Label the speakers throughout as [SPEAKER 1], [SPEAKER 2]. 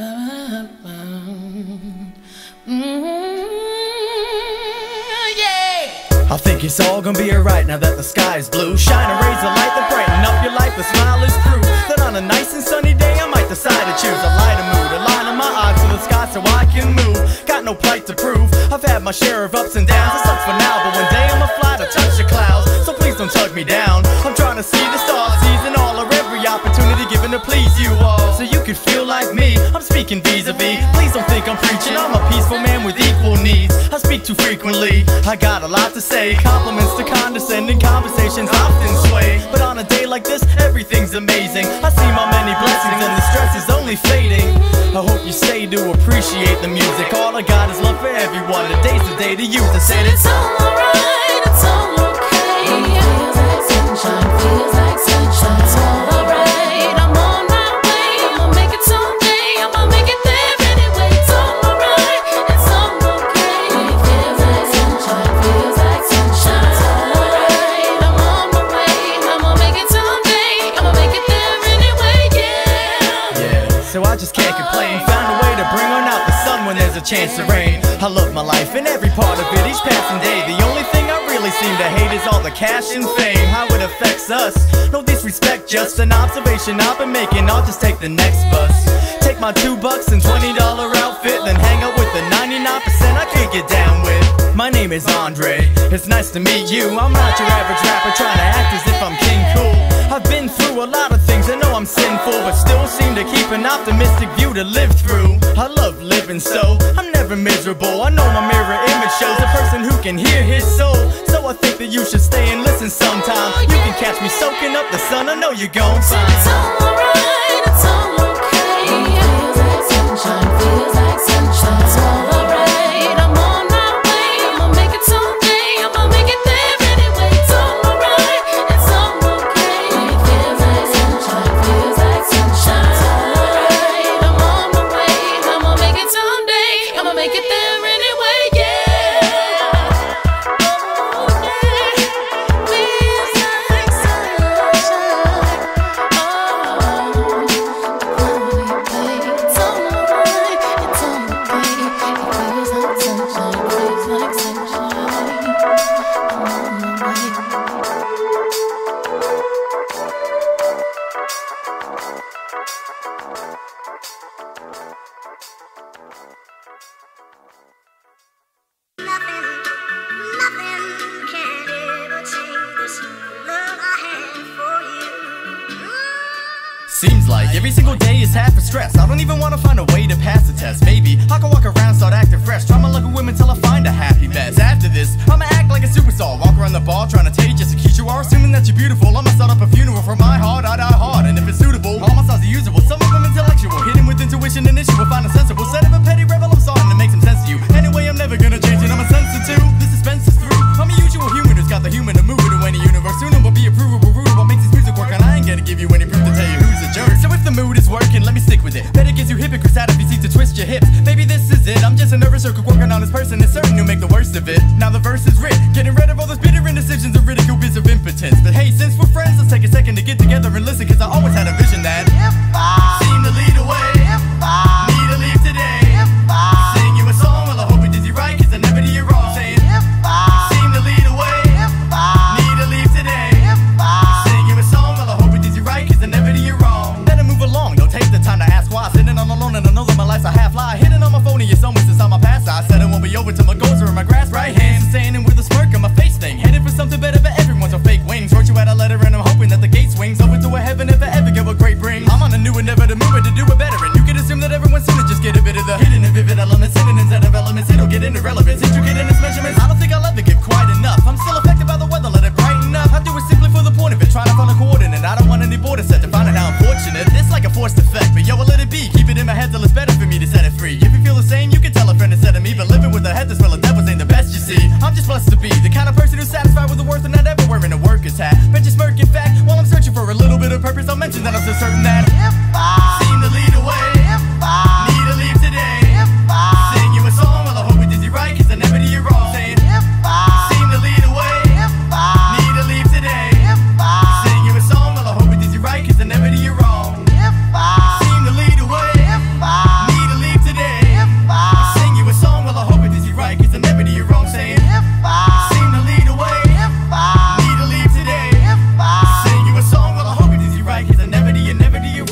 [SPEAKER 1] I think it's all gonna be alright now that the sky is blue. Shine a rays of light that brighten up your life. The smile is proof that on a nice and sunny day I might decide to choose a lighter mood, a line of my eyes to the sky so I can move. Got no plight to prove. I've had my share of ups and downs. It sucks for now, but one day I'ma fly to touch the clouds. So please don't tug me down. I'm trying to see the stars, seizing all or every opportunity given to please you all. So you could feel like me. I'm speaking vis-a-vis. Please don't think I'm preaching. I'm a peaceful man with equal needs. I speak too frequently. I got a lot to say. Compliments to condescending conversations often sway. But on a day like this, everything's amazing. I see my many blessings and the stress is only fading. I hope you stay to appreciate the music. All I got is love for everyone. Today's the day to use it. Said it's
[SPEAKER 2] It's alright,
[SPEAKER 1] cash and fame. How it affects us. No disrespect, just an observation I've been making. I'll just take the next bus. Take my two bucks and twenty dollar outfit, then hang out with the 99% I can't get down with. My name is Andre. It's nice to meet you. I'm not your average rapper trying to act as if I'm king cool. I've been through a lot of things, I know I'm sinful, but still seem to keep an optimistic view to live through. I love living so, I'm never miserable. I know my mirror image shows a person who can hear his soul. I think that you should stay and listen sometime. You can catch me soaking up the sun, I know you're gon'
[SPEAKER 2] It's
[SPEAKER 1] find.
[SPEAKER 2] alright, it's all okay. Feels like sunshine, feels like sunshine.
[SPEAKER 1] To tell you who's a jerk. So if the mood is working, let me stick with it. Bet it gives you hypocrites out if you seek to twist your hips. Maybe this is it. I'm just a nervous circle working on this person. It's certain you'll make the worst of it. Now the verse is writ, getting rid of all those bitter indecisions and ridicule bits of impotence. But hey, since we're friends, let's take a second to get together and listen. Cause I always had a vision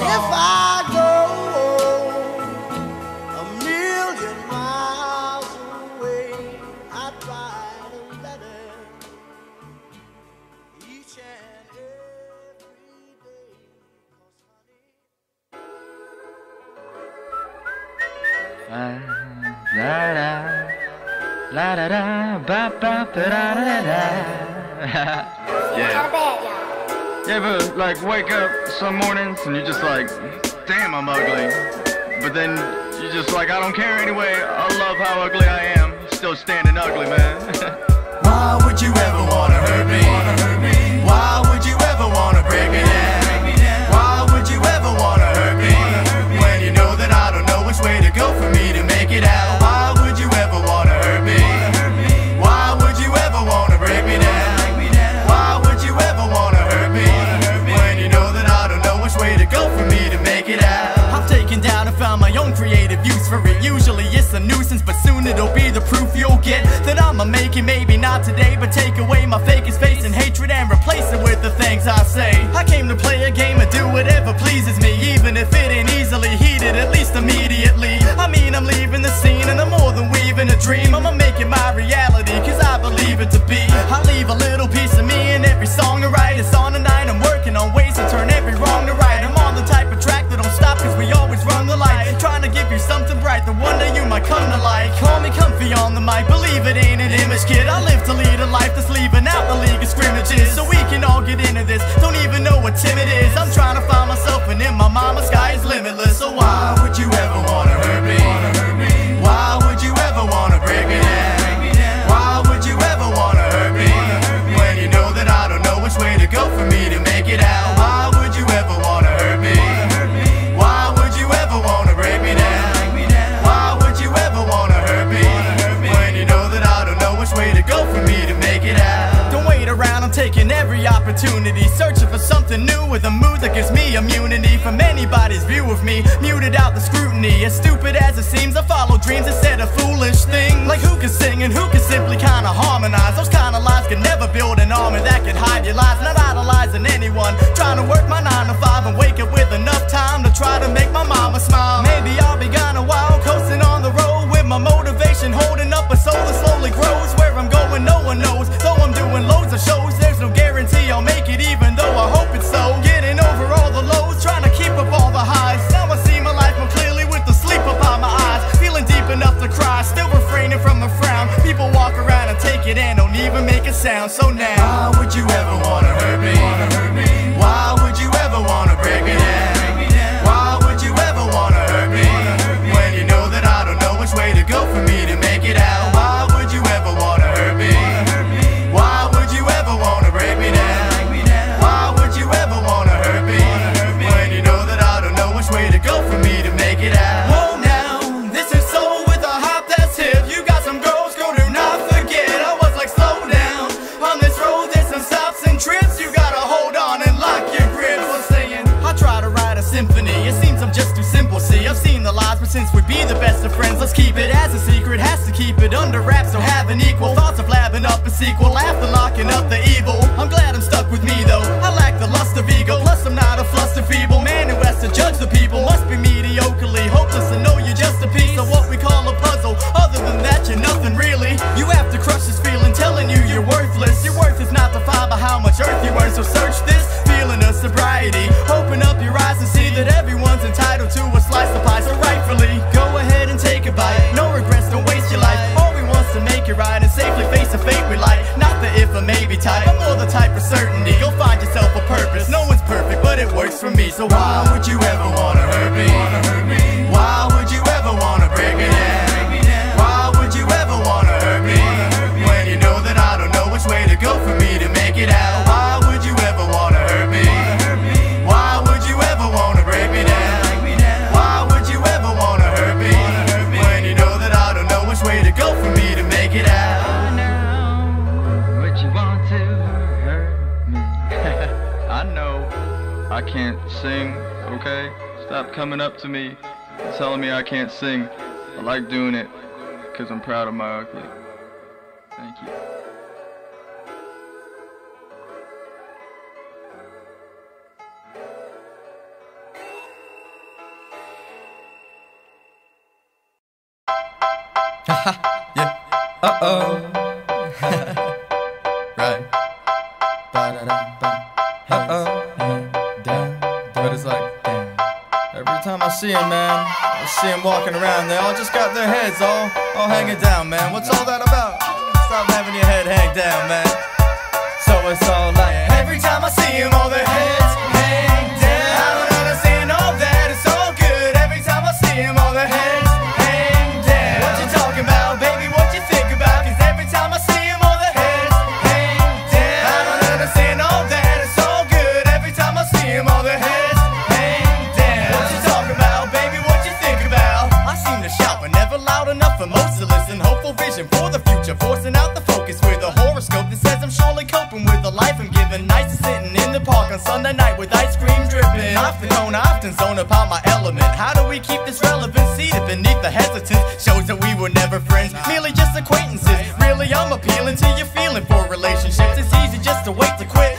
[SPEAKER 1] wrong.
[SPEAKER 3] like wake up some mornings and you're just like, damn, I'm ugly. But then you're just like, I don't care anyway. I love how ugly I am. Still standing ugly, man.
[SPEAKER 1] Why would you ever wanna hurt me? Wanna hurt me? mama, sky is limitless, so why would you ever wanna something new with a mood that gives me immunity from anybody's view of me. Muted out the scrutiny, as stupid as it seems, I follow dreams instead of foolish things. Like who can sing and who can simply kinda harmonize? Those kinda lies can never build an army that can hide your lies. Not idolizing anyone, trying to work my 9 to 5 and wake up with enough time to try to make my seems I'm just too simple, see I've seen the lies, but since we'd be the best of friends Let's keep it as a secret, has to keep it under wraps So have an equal, thoughts of labbing up a sequel After locking up the evil, I'm glad I'm stuck with me though. you ever
[SPEAKER 3] coming up to me telling me I can't sing. I like doing it because I'm proud of my ugly. Thank you.
[SPEAKER 1] yeah. Uh oh. See them, man, I see them walking around. They all just got their heads all, all hanging down, man. What's all that about? Stop having your head hang down, man. So it's all like every time I see them, all their heads relationships. It's easy just to wait to quit.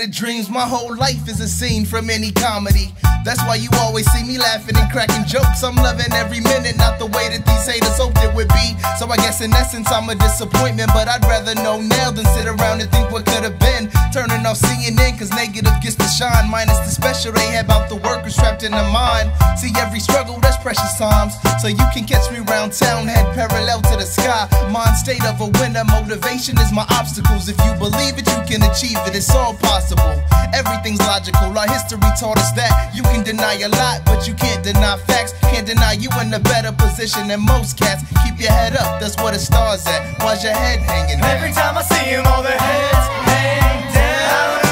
[SPEAKER 1] To
[SPEAKER 4] dreams. My whole life is a scene from any comedy. That's why you always see me laughing and cracking jokes. I'm loving every minute, not the way that these haters hoped it would be. So I guess in essence I'm a disappointment, but I'd rather know now than sit around and think what could have been. Turning off CNN, cause negative gets to shine. Minus the special they have about the workers trapped in the mine. See every struggle, that's precious times. So you can catch me round town, head parallel to the sky. Mind state of a winner, motivation is my obstacles. If you believe it, you can achieve it, it's all possible. Everything's logical, our history taught us that. You can deny a lot, but you can't deny facts. Can't deny you in a better position than most cats. Keep your head up, that's where the stars at. Why's your head hanging down?
[SPEAKER 1] Every time I see him, all their heads hang down.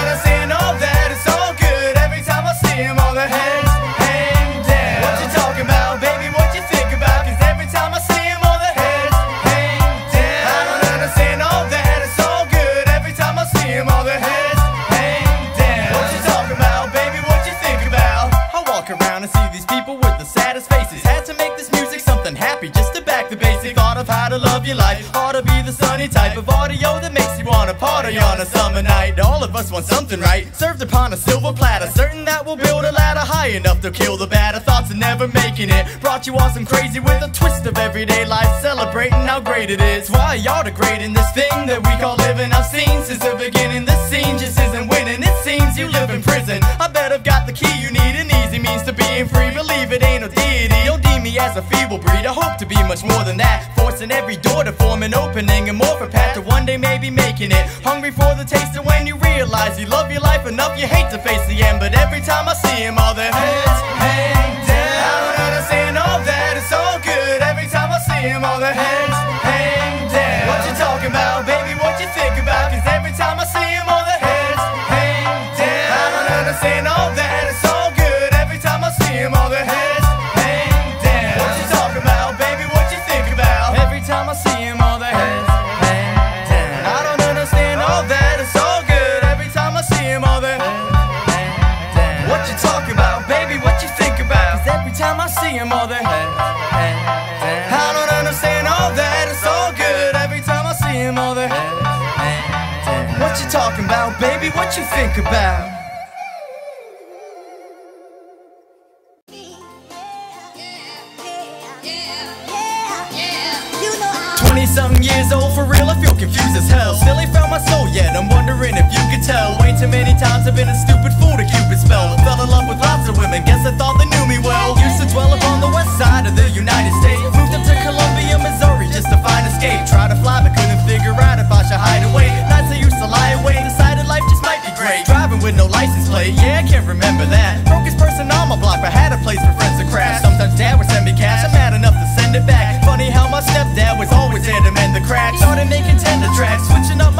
[SPEAKER 1] Your life. Ought to be the sunny type of audio that makes you wanna party on a summer night. All of us want something right, served upon a silver platter. Certain that we'll build a ladder high enough to kill the batter. Thoughts of never making it. Brought you on some crazy with a twist of everyday life, celebrating how great it is. Why y'all degrading this thing that we call living? I've seen since the beginning. A feeble breed. I hope to be much more than that. Forcing every door to form an opening and more for path to one day maybe making it. Hungry for the taste of when you realize you love your life enough, you hate to face the end. But every time I see him, all their heads you think about? You
[SPEAKER 5] know how
[SPEAKER 1] 20 something years old for real, I feel confused as hell. Still ain't found my soul yet, I'm wondering if you could tell. Way too many times I've been a stupid fool to Cupid spell. Fell in love with lots of women, guess I thought they knew me well. Used to dwell upon the no license plate, yeah, I can't remember that. Brokest person on my block, but had a place for friends to crash. Sometimes dad would send me cash, I'm mad enough to send it back. Funny how my stepdad was always there to mend the cracks. Started making tender tracks, switching up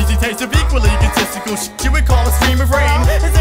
[SPEAKER 2] easy
[SPEAKER 1] taste of equally egotistical shit you would call a stream of rain. It's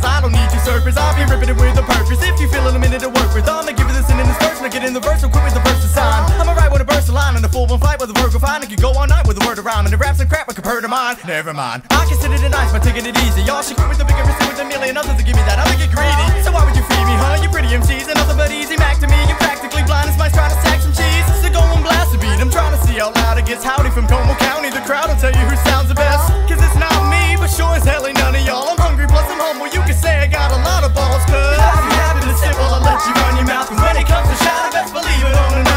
[SPEAKER 1] cause I don't need usurpers. I'll be ripping it with a purpose. If you feeling a minute to work with, I'ma give it this in this verse. I get in the verse, I'll quit with the verse to sign. I'ma write with a verse, of line and a full one fight with a word of fine. I could go all night with a word of rhyme and the raps and crap I compare to mine. Never mind. I consider it nice but taking it easy. Y'all should quit with the bigger and with a million others to give me that. I'ma get greedy. So why would you feed me, huh? You pretty MCs and nothing but easy Mac to me. You're practically blind as mice trying to stack some cheese. So go and blast the beat. I'm trying to see out loud. It gets howdy from Como County. The crowd'll tell you who sounds the best. Cause it's not me sure as hell ain't none of y'all. I'm hungry, plus I'm humble. You can say I got a lot of balls, cause I'm happy to sip while I let you run your mouth. And when it comes to shot, I best believe it on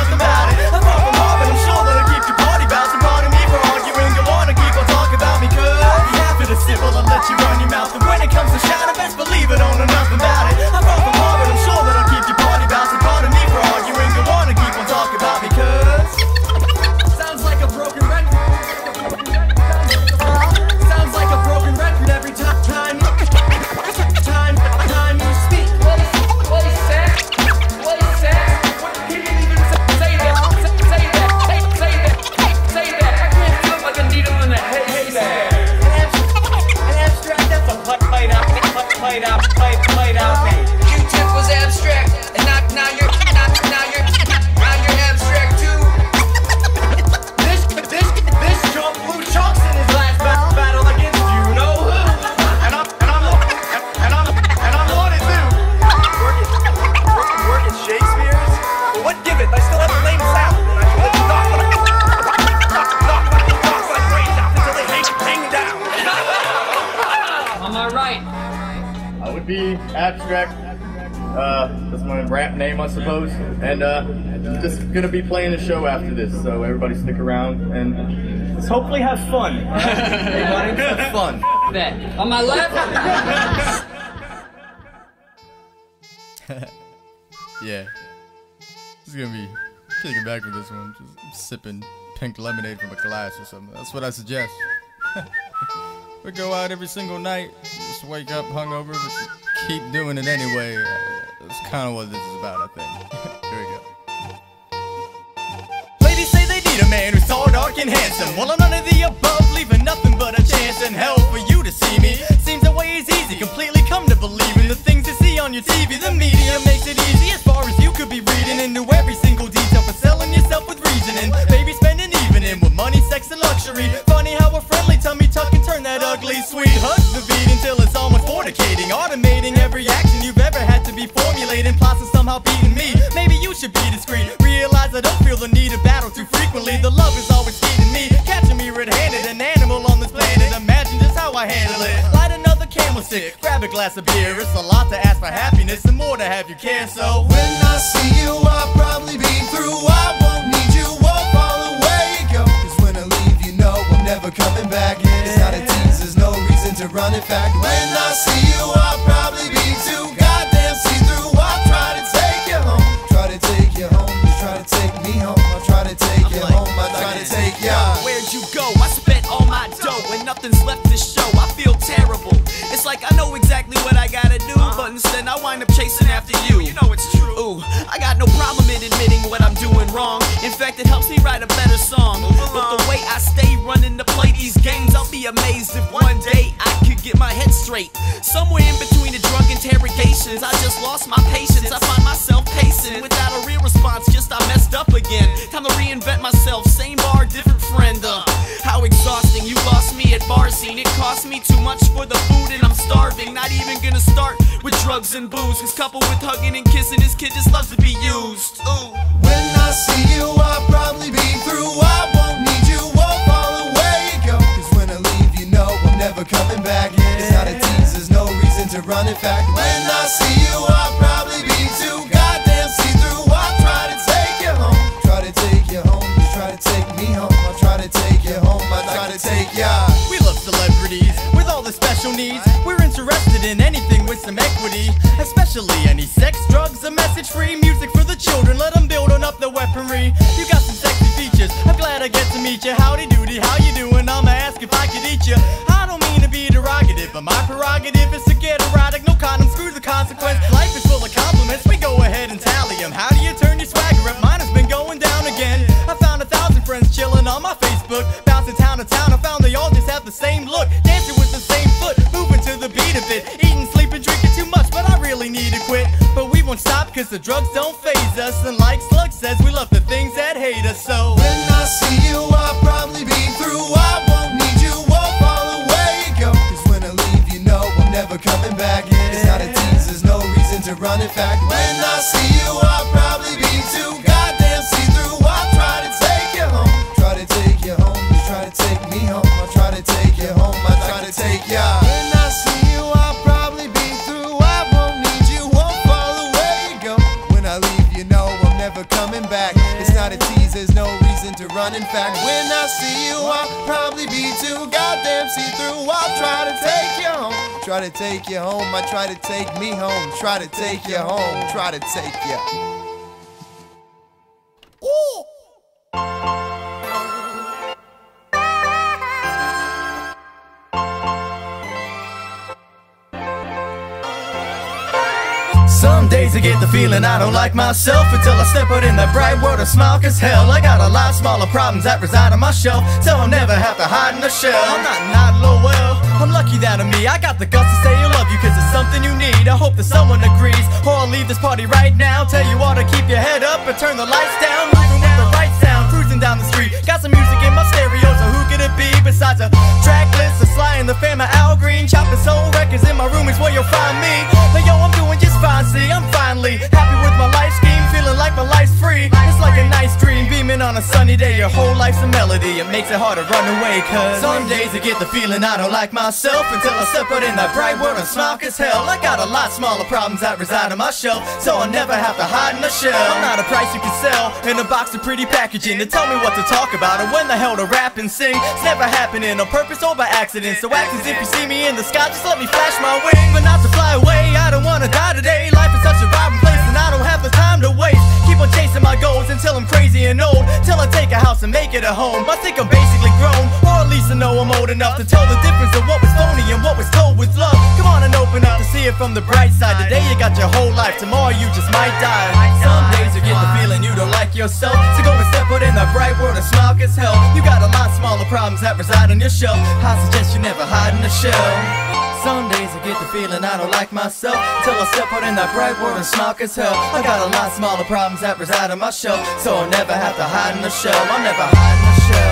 [SPEAKER 1] show after this, so everybody stick around and let's hopefully have fun. Everybody, have fun.
[SPEAKER 6] That. On my left.
[SPEAKER 1] Yeah. This is gonna be kicking back with this one. Just sipping pink lemonade from a glass or something. That's what I suggest. we go out every single night, just wake up hungover, but keep doing it anyway. Uh, that's kind of what this is about, I think. Need a man who's tall, dark, and handsome. Well, I'm none of the above, leaving nothing but a chance in hell for you to see me. Seems the way is easy, completely come to believe in the things you see on your TV. The media makes it easy as far as you could be reading into every single detail for selling yourself with reasoning. Baby, spending evening with money, sex, and luxury. Funny how a friendly tummy tuck can turn that ugly sweet hug the beat until it's almost fornicating, automating every action you've ever had to be formulating. Plots somehow beating me. Maybe you should be discreet. Realize I don't feel the need to battle too frequently. The love is always feeding me, catching me red-handed, an animal on this planet. Imagine just how I handle it. Light another candlestick, grab a glass of beer. It's a lot to ask for happiness and more to have you care. So
[SPEAKER 7] When I see you, I'll probably be through. I won't need you, won't fall away. Go. Cause when I leave, you know I'm never coming back. It's not a tease, there's no reason to run. In fact, when I see
[SPEAKER 8] write a better song. But the way I stay running to play these games, I'll be amazed if one day I could get my head straight. Somewhere in between the drug interrogations, I just lost my patience. I find myself pacing without a real response, just I messed up again. Time to reinvent myself, same bar, different friend. Uh, how exhausting, you lost me at bar scene. It cost me too much for the food and I'm starving. Not even gonna start with drugs and booze. Cause coupled with hugging and kissing, this kid just loves to be used. Ooh.
[SPEAKER 7] When I see you, I'll probably be through. I I'm coming back. It's not a tease, there's no reason to run. In fact, when I see you, I'll probably be too goddamn see through. I'll try to take you home. Try to take you home. You try to take me home. I'll try to take you home. I'll try to take ya.
[SPEAKER 1] We love celebrities with all the special needs. We're interested in anything with some equity, especially any sex, drugs, a message free music for the children. Let the drugs don't phase us, and like Slug says, we love the things that hate us. So
[SPEAKER 7] When I see see through. I'll try to take you home. Try to take you home. I try to take me home. Try to take you home. Try to take you.
[SPEAKER 1] Get the feeling I don't like myself Until I step out in that bright world of smile. Cause hell, I got a lot smaller problems that reside on my shelf. So I'll never have to hide in the shell. I'm not not low well, I'm lucky that I'm me. I got the guts to say I love you cause it's something you need. I hope that someone agrees. Or I'll leave this party right now. Tell you all to keep your head up and turn the lights down. Moving with the right sound, cruising down the street. Got some music in my stereo, so be Besides a track list of Sly and the Fam of Al Green Chopping soul records in my room is where you'll find me. But yo, I'm doing just fine, see, I'm finally Happy with my life scheme, feeling like my life's free It's like a nice dream, beaming on a sunny day your whole life's a melody. It makes it hard to run away, cause some days I get the feeling I don't like myself until I step out in that bright world and smart as hell. I got a lot smaller problems that reside on my shelf, so I'll never have to hide in a shell. I'm not a price you can sell in a box of pretty packaging to tell me what to talk about and when the hell to rap and sing. It's never happening on purpose or by accident. So act as if you see me in the sky, just let me flash my wing, but not to fly away. I don't wanna die today. Life is such a vibrant place, and I don't have the time to waste. Keep on chasing my goals until I'm crazy and old. Till I take a house and make it a home. I think I'm basically grown, or at least I know I'm old enough to tell the difference of what was phony and what was told with love. Come on and open up to see it from the bright side. Today you got your whole life, tomorrow you just might die. Some days you get the feeling you don't like yourself. So go and step out in the bright world and smile as hell. You got a lot smaller problems that reside on your shelf. I suggest you never hide in a shell. Some days I get the feeling I don't like myself. Till I step out in that bright world and smile as hell. I got a lot smaller problems that reside on my shelf So I'll never have to hide in a shell. I'll never hide in a shell